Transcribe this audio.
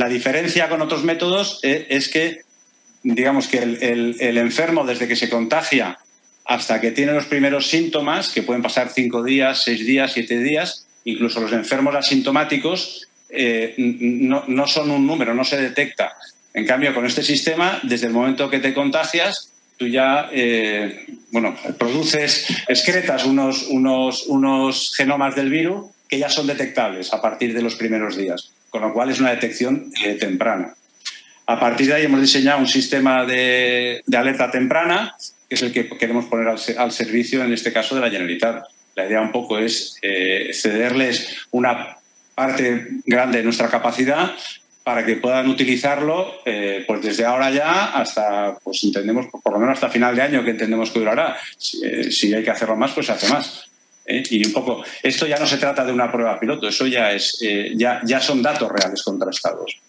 La diferencia con otros métodos eh, es que, digamos que el, enfermo desde que se contagia hasta que tiene los primeros síntomas, que pueden pasar cinco días, seis días, siete días, incluso los enfermos asintomáticos eh, no, son un número, no se detecta. En cambio, con este sistema, desde el momento que te contagias, tú ya eh, bueno, produces, excretas unos, genomas del virus que ya son detectables a partir de los primeros días, con lo cual es una detección eh, temprana. A partir de ahí hemos diseñado un sistema de, alerta temprana, que es el que queremos poner al, servicio, en este caso, de la Generalitat. La idea un poco es eh, cederles una parte grande de nuestra capacidad para que puedan utilizarlo eh, pues desde ahora ya hasta, pues entendemos, por lo menos hasta final de año que entendemos que durará. Si, si hay que hacerlo más, pues se hace más. ¿Eh? Y un poco, esto ya no se trata de una prueba piloto, eso ya, es, eh, ya, ya son datos reales contrastados.